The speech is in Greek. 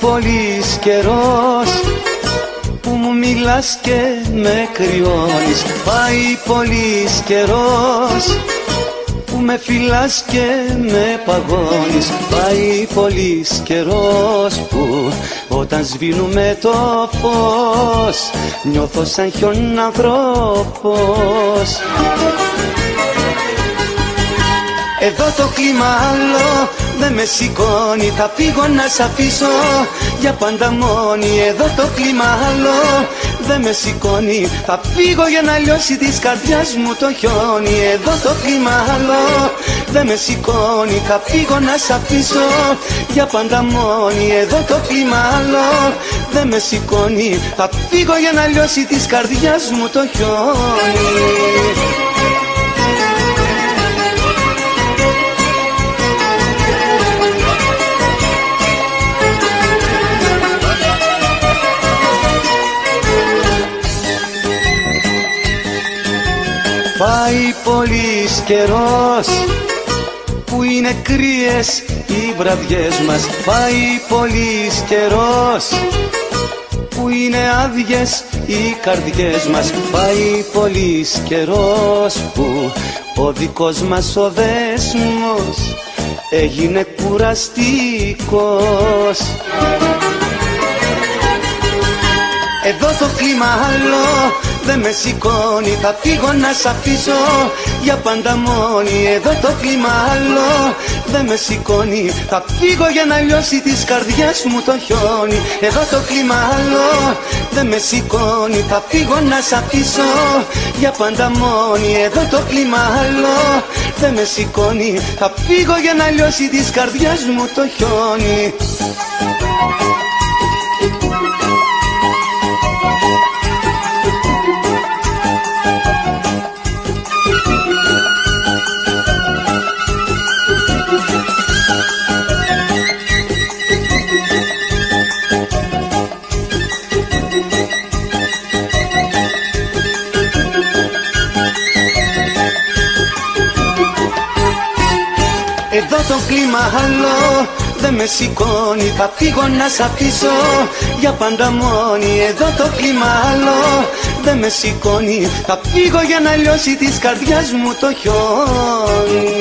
πολύς καιρός που μου μιλάς και με κρυώνεις. Πάει πολύς καιρός που με φυλάς και με παγώνεις. Πάει πολύς καιρός που όταν σβήνουμε το φως νιώθω σαν χιόν ανθρώπος εδώ το κλίμα άλλο δεν με σηκώνει. Θα φύγω να σ' αφήσω για πάντα μόνη. Εδώ το κλίμα άλλο δεν με σηκώνει. Θα φύγω για να λιώσει της καρδιάς μου το χιόνι. Εδώ το κλίμα άλλο δεν με σηκώνει. Θα φύγω να σ' αφήσω για πάντα μόνη. Εδώ το κλίμα άλλο δεν με σηκώνει. Θα φύγω για να λιώσει της καρδιάς μου το χιόνι Πάει πολύς καιρός. Που είναι κρύες οι βραδιές μας Πάει πολύς καιρός. Που είναι άδειες οι καρδιές μας Πάει πολύς καιρός. Που ο δικός μας ο δέσμος έγινε κουραστικός Εδώ το κλίμα άλλο δεν με σηκώνει. Θα φύγω να σ' αφήσω για πάντα μόνη. Εδώ το κλίμα άλλο δεν με σηκώνει. Θα φύγω για να λιώσει της καρδιάς μου το χιόνι. Εδώ το κλίμα άλλο δεν με σηκώνει. Θα φύγω να σ' αφήσω για πάντα μόνη. Εδώ το κλίμα άλλο δεν με σηκώνει. Θα φύγω για να λιώσει της καρδιάς μου το χιόνι Εδώ το κλίμα άλλο δεν με σηκώνει Θα φύγω να σ' αφήσω. Για πάντα μόνη Εδώ το κλίμα άλλο δεν με σηκώνει Θα φύγω για να λιώσει της καρδιάς μου το χιόνι